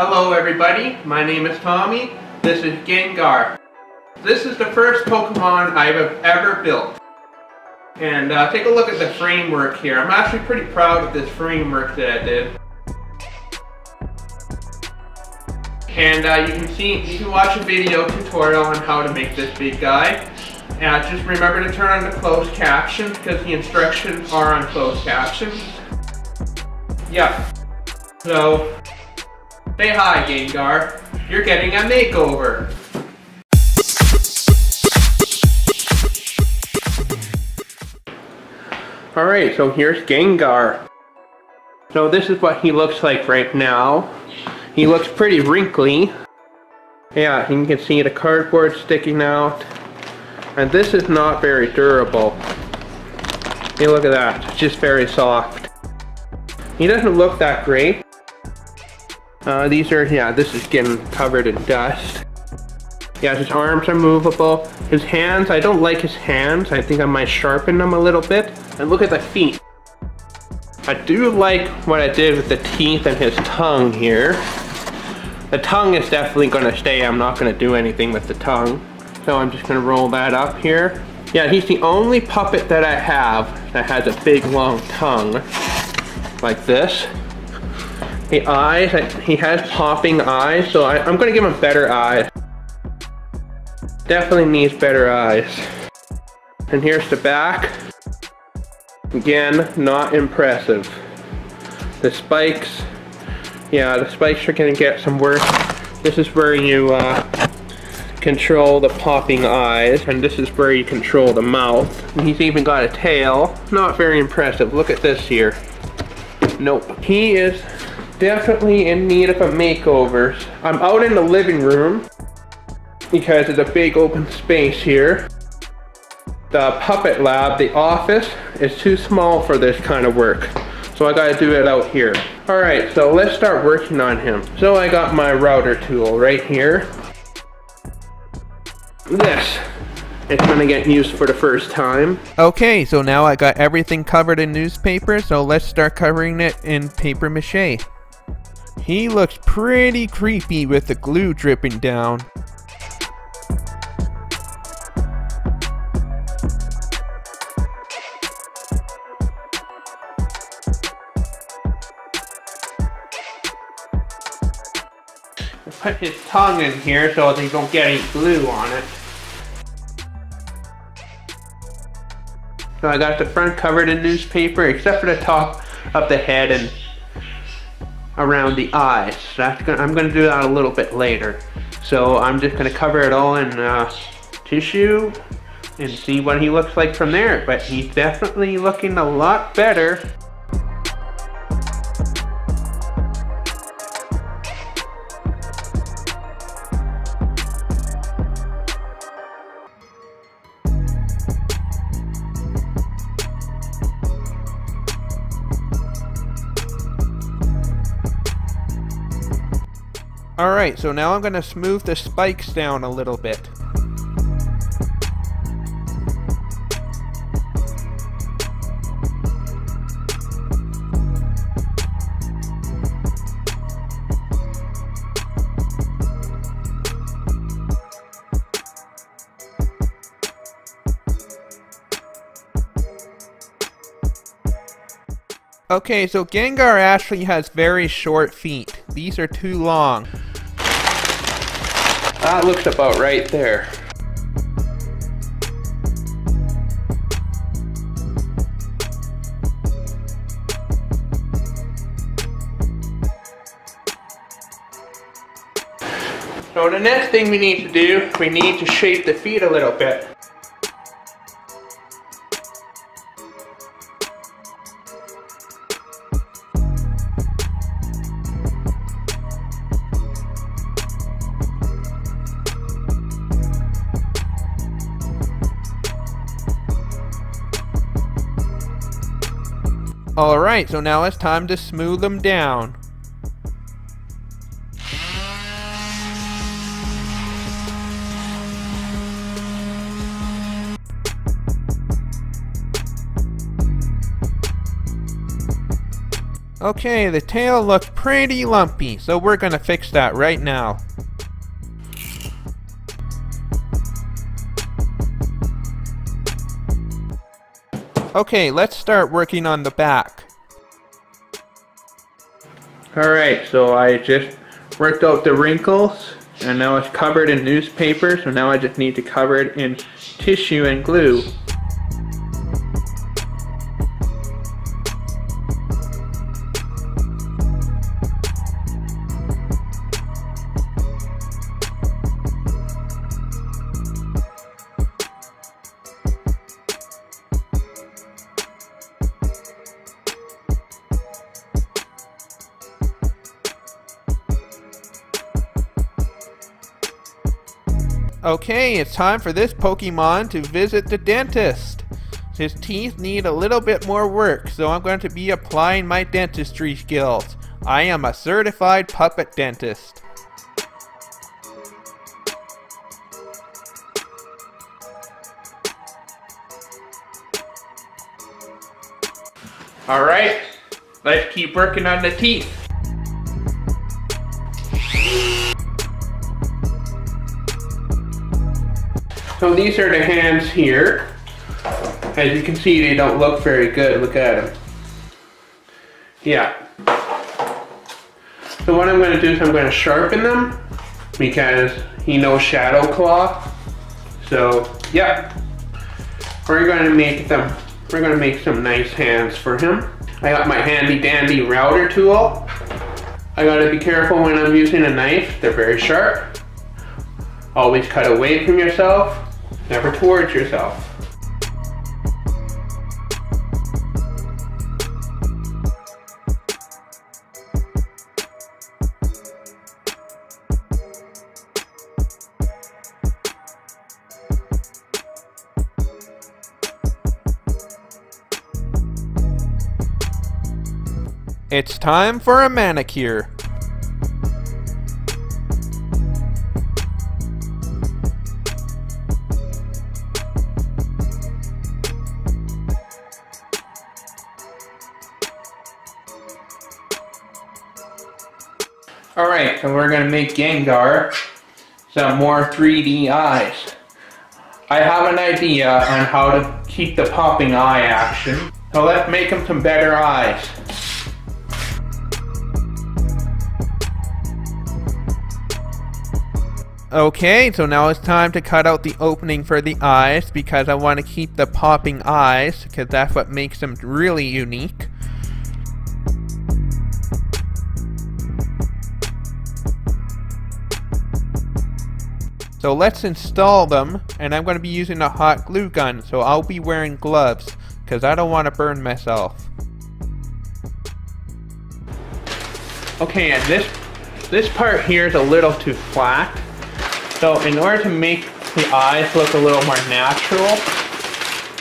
Hello everybody, my name is Tommy. This is Gengar. This is the first Pokemon I've ever built. And uh, take a look at the framework here. I'm actually pretty proud of this framework that I did. And uh, you can see, you can watch a video tutorial on how to make this big guy. And just remember to turn on the closed captions because the instructions are on closed captions. Yeah. So, say hi, Gengar. You're getting a makeover. Alright, so here's Gengar. So this is what he looks like right now. He looks pretty wrinkly. Yeah, you can see the cardboard sticking out. And this is not very durable. Hey, look at that. It's just very soft. He doesn't look that great. Uh, these are, yeah, this is getting covered in dust. Yeah, his arms are movable. His hands, I don't like his hands. I think I might sharpen them a little bit. And look at the feet. I do like what I did with the teeth and his tongue here. The tongue is definitely gonna stay. I'm not gonna do anything with the tongue. So I'm just gonna roll that up here. Yeah, he's the only puppet that I have that has a big long tongue, like this. The eyes, he has popping eyes, so I, am gonna give him better eyes. Definitely needs better eyes. And here's the back. Again, not impressive. The spikes, yeah, the spikes are gonna get some work. This is where you uh, control the popping eyes, and this is where you control the mouth. And he's even got a tail. Not very impressive. Look at this here. Nope. He is definitely in need of a makeover. I'm out in the living room because it's a big open space here. The puppet lab, the office, is too small for this kind of work. So I gotta do it out here. All right, so let's start working on him. So I got my router tool right here this it's gonna get used for the first time. Okay, so now I got everything covered in newspaper, so let's start covering it in paper mache. He looks pretty creepy with the glue dripping down. Put his tongue in here so they don't get any glue on it. So I got the front covered in newspaper except for the top of the head and around the eyes. That's gonna, I'm gonna do that a little bit later. So I'm just gonna cover it all in uh, tissue and see what he looks like from there. But he's definitely looking a lot better. Alright, so now I'm going to smooth the spikes down a little bit. Okay, so Gengar actually has very short feet. These are too long. That looks about right there. So the next thing we need to do, we need to shape the feet a little bit. Alright, so now it's time to smooth them down. Okay, the tail looks pretty lumpy, so we're gonna fix that right now. Okay, let's start working on the back. Alright, so I just worked out the wrinkles and now it's covered in newspaper so now I just need to cover it in tissue and glue. Okay, it's time for this Pokemon to visit the dentist. His teeth need a little bit more work, so I'm going to be applying my dentistry skills. I am a certified puppet dentist. Alright, let's keep working on the teeth. So these are the hands here. As you can see, they don't look very good. Look at them. Yeah. So what I'm going to do is I'm going to sharpen them because he knows Shadow Claw. So, yeah. We're going to make them, we're going to make some nice hands for him. I got my handy dandy router tool. I gotta be careful when I'm using a knife. They're very sharp. Always cut away from yourself never towards yourself. It's time for a manicure. Alright, so we're going to make Gengar some more 3D eyes. I have an idea on how to keep the popping eye action. So let's make him some better eyes. Okay, so now it's time to cut out the opening for the eyes because I want to keep the popping eyes because that's what makes them really unique. So let's install them, and I'm going to be using a hot glue gun, so I'll be wearing gloves, because I don't want to burn myself. Okay, and this, this part here is a little too flat. So in order to make the eyes look a little more natural,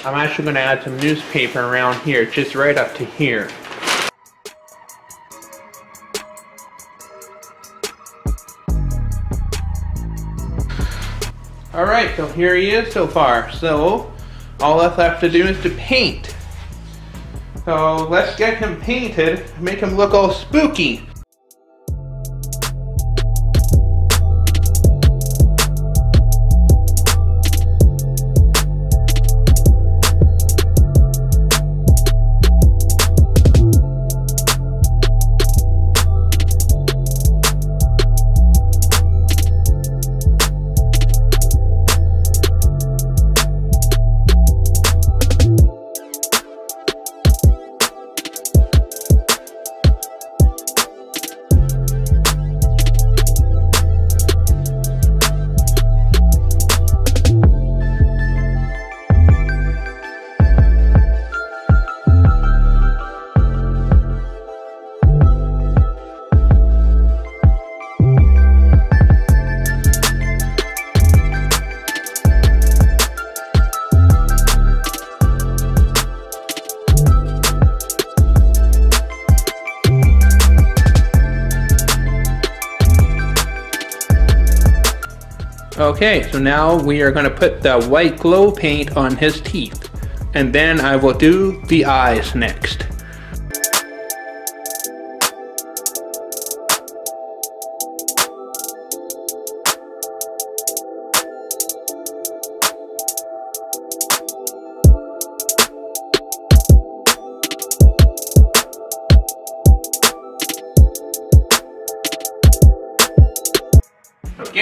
I'm actually going to add some newspaper around here, just right up to here. So here he is so far. So, all that's left to do is to paint. So, let's get him painted, make him look all spooky. Okay, so now we are going to put the white glow paint on his teeth. And then I will do the eyes next.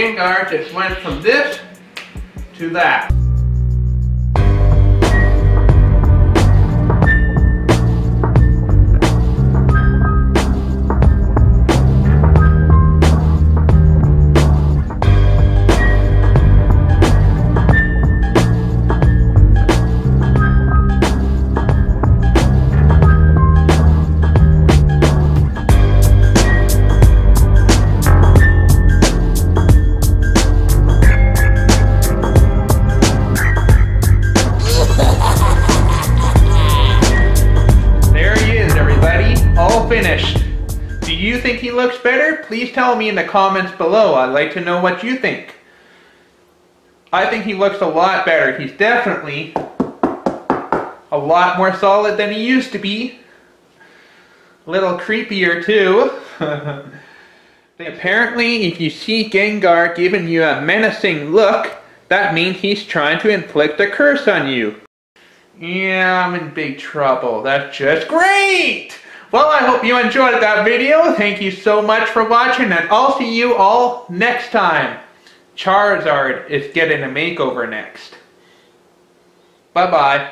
Gengar just went from this to that. Finished. Do you think he looks better? Please tell me in the comments below. I'd like to know what you think. I think he looks a lot better. He's definitely a lot more solid than he used to be. A little creepier too. Apparently, if you see Gengar giving you a menacing look, that means he's trying to inflict a curse on you. Yeah, I'm in big trouble. That's just great! Well, I hope you enjoyed that video. Thank you so much for watching, and I'll see you all next time. Charizard is getting a makeover next. Bye-bye.